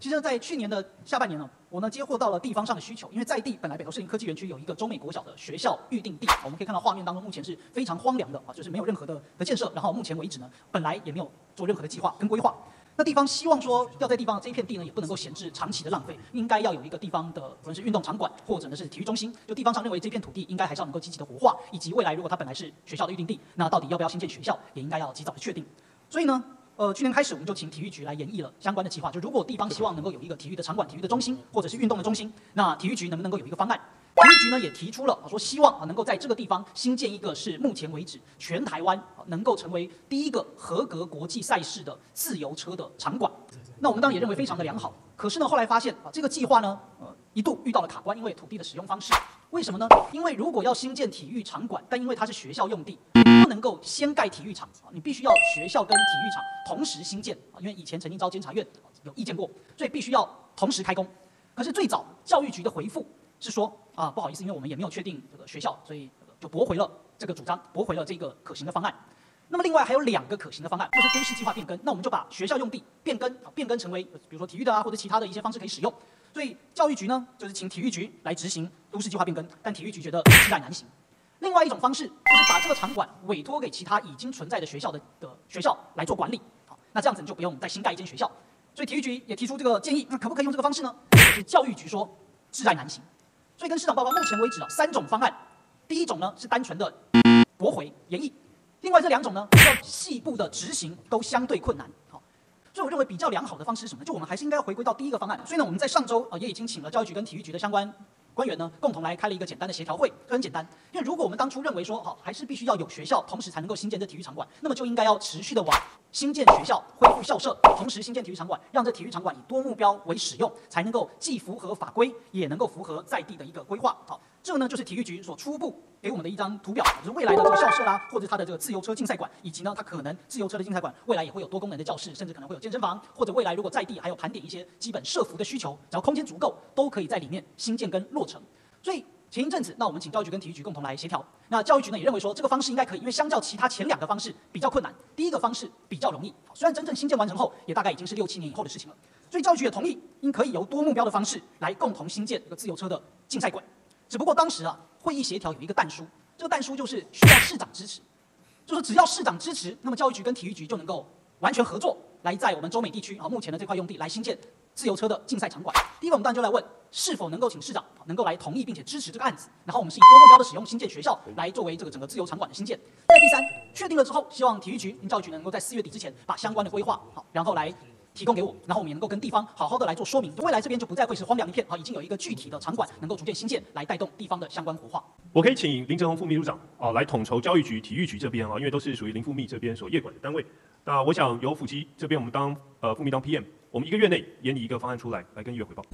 其实，在去年的下半年呢，我呢接获到了地方上的需求，因为在地本来北投市林科技园区有一个中美国小的学校预定地，我们可以看到画面当中目前是非常荒凉的啊，就是没有任何的的建设，然后目前为止呢，本来也没有做任何的计划跟规划。那地方希望说要在地方这一片地呢，也不能够闲置长期的浪费，应该要有一个地方的，无论是运动场馆或者呢是体育中心，就地方上认为这片土地应该还是要能够积极的活化，以及未来如果它本来是学校的预定地，那到底要不要新建学校，也应该要及早的确定。所以呢，呃，去年开始我们就请体育局来研议了相关的计划，就如果地方希望能够有一个体育的场馆、体育的中心或者是运动的中心，那体育局能不能够有一个方案？体育局呢也提出了啊，说希望啊能够在这个地方新建一个是目前为止全台湾能够成为第一个合格国际赛事的自由车的场馆。那我们当然也认为非常的良好。可是呢，后来发现啊，这个计划呢，呃，一度遇到了卡关，因为土地的使用方式。为什么呢？因为如果要新建体育场馆，但因为它是学校用地，不能够先盖体育场啊，你必须要学校跟体育场同时新建啊。因为以前曾经遭监察院有意见过，所以必须要同时开工。可是最早教育局的回复是说啊，不好意思，因为我们也没有确定这个学校，所以就驳回了这个主张，驳回了这个可行的方案。那么另外还有两个可行的方案，就是都市计划变更。那我们就把学校用地变更，变更成为比如说体育的啊，或者其他的一些方式可以使用。所以教育局呢，就是请体育局来执行都市计划变更，但体育局觉得实在难行。另外一种方式就是把这个场馆委托给其他已经存在的学校的的学校来做管理。好，那这样子你就不用再新盖一间学校。所以体育局也提出这个建议，那可不可以用这个方式呢？是教育局说实在难行。所以跟市长报告，目前为止啊，三种方案。第一种呢是单纯的驳回延议。另外这两种呢，要细部的执行都相对困难，好，所以我认为比较良好的方式是什么呢？就我们还是应该回归到第一个方案。所以呢，我们在上周啊也已经请了教育局跟体育局的相关官员呢，共同来开了一个简单的协调会。这很简单，因为如果我们当初认为说，好，还是必须要有学校同时才能够新建这体育场馆，那么就应该要持续的往新建学校、恢复校舍，同时新建体育场馆，让这体育场馆以多目标为使用，才能够既符合法规，也能够符合在地的一个规划。好，这个呢就是体育局所初步。给我们的一张图表，就是未来的这个校舍啦，或者它的这个自由车竞赛馆，以及呢，它可能自由车的竞赛馆未来也会有多功能的教室，甚至可能会有健身房，或者未来如果在地还有盘点一些基本设服的需求，只要空间足够，都可以在里面新建跟落成。所以前一阵子，那我们请教育局跟体育局共同来协调。那教育局呢也认为说这个方式应该可以，因为相较其他前两个方式比较困难，第一个方式比较容易。虽然真正新建完成后，也大概已经是六七年以后的事情了。所以教育局也同意，应可以由多目标的方式来共同新建一个自由车的竞赛馆。只不过当时啊，会议协调有一个弹书。这个弹书就是需要市长支持，就是只要市长支持，那么教育局跟体育局就能够完全合作，来在我们中美地区啊目前的这块用地来新建自由车的竞赛场馆。第一个，我们当然就来问是否能够请市长能够来同意并且支持这个案子，然后我们是以多目标的使用新建学校来作为这个整个自由场馆的新建。在第三，确定了之后，希望体育局跟教育局能够在四月底之前把相关的规划好，然后来。提供给我，然后我们也能够跟地方好好的来做说明，未来这边就不再会是荒凉一片，好，已经有一个具体的场馆能够逐渐新建，来带动地方的相关活化。我可以请林哲宏副秘书长啊来统筹教育局、体育局这边啊，因为都是属于林副秘这边所业管的单位。那我想由辅机这边我们当呃副秘当 PM，我们一个月内研拟一个方案出来，来跟议员汇报。